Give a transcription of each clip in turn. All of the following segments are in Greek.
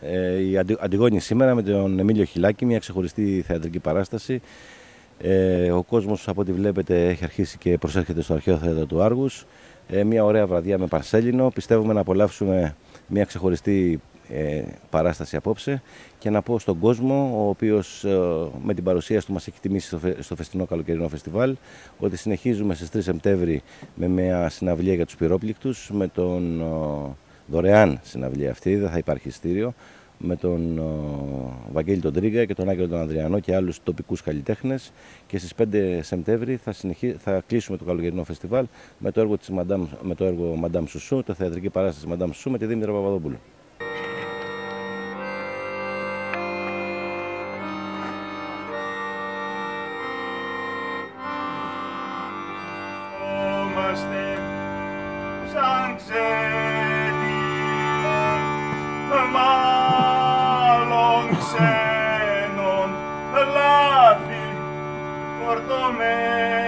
Ε, η Αντιγόνη σήμερα με τον Εμίλιο Χιλάκη, μια ξεχωριστή θεατρική παράσταση. Ε, ο κόσμος από ό,τι βλέπετε έχει αρχίσει και προσέρχεται στο αρχαίο θέατρο του Άργους. Ε, μια ωραία βραδιά με Παρσέλινο. Πιστεύουμε να απολαύσουμε μια ξεχωριστή ε, παράσταση απόψε και να πω στον κόσμο, ο οποίος ε, με την παρουσία του μας έχει τιμήσει στο, στο φεστινό καλοκαιρινό φεστιβάλ, ότι συνεχίζουμε στις 3 Σεπτέμβρη με μια συναυλία για τους πυρόπληκτους, με τον δωρεάν συναυλία αυτή, δεν θα υπάρχει στήριο, με τον Βαγγέλη τον Τρίγκα και τον Άγγελο τον Ανδριανό και άλλους τοπικούς καλλιτέχνες και στις 5 Σεπτέμβρη θα, συνεχί... θα κλείσουμε το καλοκαιρινό φεστιβάλ με το έργο, της Madame... με το έργο Madame Σουσού, το θεατρική παράσταση Madame Σουσού με τη Δήμητρα Παπαδόπουλου. recuerdo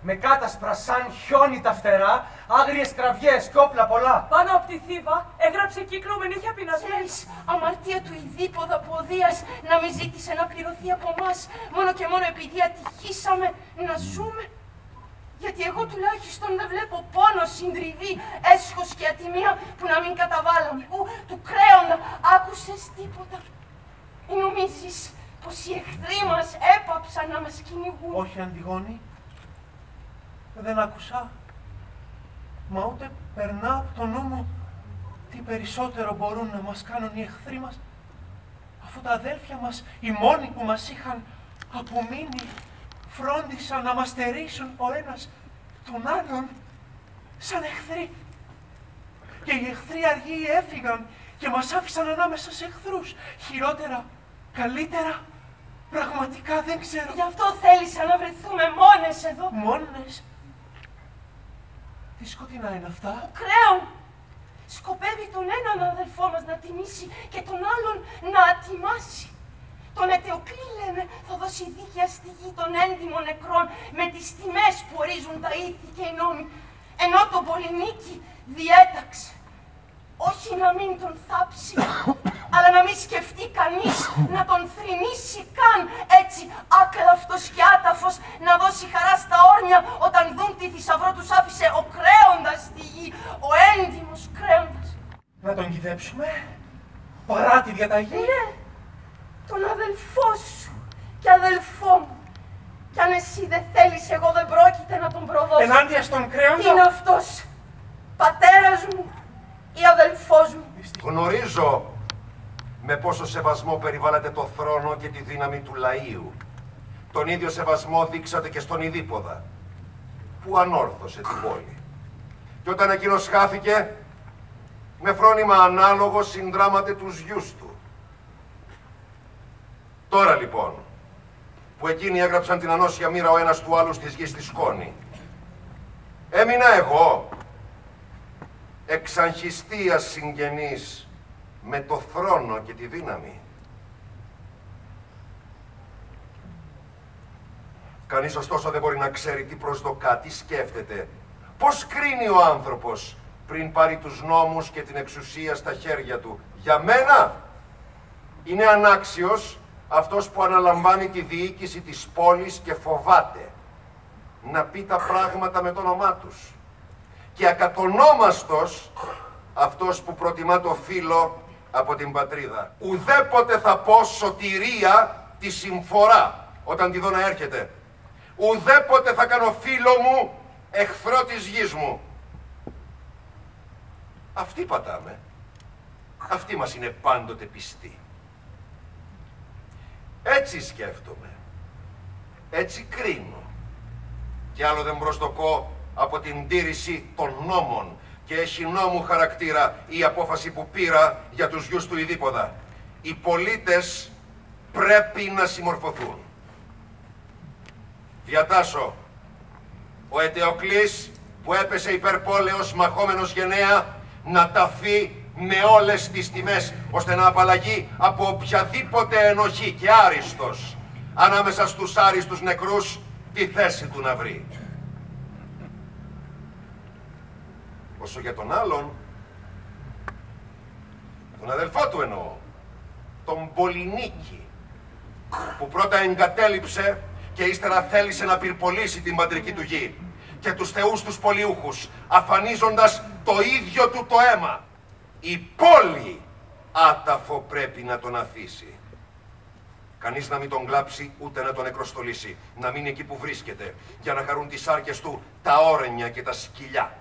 με κάτασπρα σαν χιόνι τα φτερά, άγριες κραυγές και όπλα πολλά. Πάνω από τη Θήβα έγραψε κύκλο με νύχια πεινασμένης. αμαρτία του Ιδίποδα ποδίας να μην ζήτησε να πληρωθεί από εμάς μόνο και μόνο επειδή ατυχήσαμε να ζούμε. Γιατί εγώ τουλάχιστον δεν βλέπω πόνο, συντριβή, έσχος και ατιμία που να μην καταβάλαμε. Ου, του κρέοντα, άκουσες τίποτα. Ή νομίζεις πως οι εχθροί μας έπαψαν να μας κυνηγούν; Όχι, Αντιγόνη. Δεν άκουσα. Μα ούτε περνά από το νου μου τι περισσότερο μπορούν να μας κάνουν οι εχθροί μας αφού τα αδέλφια μας, οι μόνοι που μας είχαν απομείνει φρόντισαν να μας στερήσουν ο ένας τον άλλον σαν εχθροί. Και οι εχθροί αργοί έφυγαν και μας άφησαν ανάμεσα σε εχθρούς. Χειρότερα, καλύτερα, πραγματικά δεν ξέρω. Γι' αυτό θέλησα να βρεθούμε μόνες εδώ. Μόνες. Τι σκοτεινά είναι αυτά; Ο Κρέον σκοπεύει τον έναν αδελφό μας να τιμήσει και τον άλλον να ατιμάσει. Τον Ετεοκλή λέμε θα δώσει δίκαια στη γη των έντιμων νεκρών με τις τιμές που ορίζουν τα ήθη και οι νόμοι, ενώ τον Πολυνίκη διέταξε. Όχι να μην τον θάψει, αλλά να μην σκεφτεί κανείς να τον θρυνήσει καν έτσι άκλαυτος και άταφος να δώσει χαρά στα όρνια όταν δουν τι θησαυρό τους Να τον κυδέψουμε, παρά τη διαταγή. Ναι τον αδελφό σου και αδελφό μου. Κι αν εσύ δεν θέλεις, εγώ δεν πρόκειται να τον προδώσω. Ενάντια στον κρέοντα. Τι είναι αυτός, πατέρας μου ή αδελφός μου. Γνωρίζω με πόσο σεβασμό περιβάλλατε το θρόνο και τη δύναμη του λαΐου. Τον ίδιο σεβασμό δείξατε και στον Ιδίποδα, που ανόρθωσε την πόλη. Και όταν εκείνος χάθηκε, με φρόνημα ανάλογο συνδράματε τους γιους του. Τώρα λοιπόν, που εκείνοι έγραψαν την ανώσια μοίρα ο ένας του άλλου στις γης στη σκόνη, έμεινα εγώ εξαγχιστίας συγγενής με το θρόνο και τη δύναμη. Κανείς ωστόσο δεν μπορεί να ξέρει τι προσδοκά, τι σκέφτεται. Πώς κρίνει ο άνθρωπος πριν πάρει τους νόμους και την εξουσία στα χέρια του. Για μένα είναι ανάξιος αυτός που αναλαμβάνει τη διοίκηση της πόλης και φοβάται να πει τα πράγματα με το όνομά τους. Και ακατονόμαστος αυτός που προτιμά το φίλο από την πατρίδα. Ουδέποτε θα πω σωτηρία τη συμφορά όταν τη δω να έρχεται. Ουδέποτε θα κάνω φίλο μου εχθρό της γης μου. Αυτή πατάμε. Αυτή μας είναι πάντοτε πιστή. Έτσι σκέφτομαι. Έτσι κρίνω. Και άλλο δεν προσδοκώ από την τήρηση των νόμων και έχει νόμου χαρακτήρα η απόφαση που πήρα για τους γιους του Ιδίποδα. Οι πολίτες πρέπει να συμμορφωθούν. Διατάσω, ο Ετεοκλής που έπεσε υπερπόλεως μαχόμενος γενναία να ταφεί με όλες τις τιμές ώστε να απαλλαγεί από οποιαδήποτε ενοχή και άριστος ανάμεσα στους άριστους νεκρούς τη θέση του να βρει. Όσο για τον άλλον, τον αδελφό του εννοώ, τον Πολυνίκη, που πρώτα εγκατέλειψε και ύστερα θέλησε να πυρπολίσει την πατρική του γη και τους θεούς τους πολιούχους, αφανίζοντας το ίδιο του το αίμα. Η πόλη άταφο πρέπει να τον αφήσει. Κανείς να μην τον κλάψει ούτε να τον εκροστολίσει. Να μείνει εκεί που βρίσκεται για να χαρούν τις άρκες του τα όρενια και τα σκυλιά.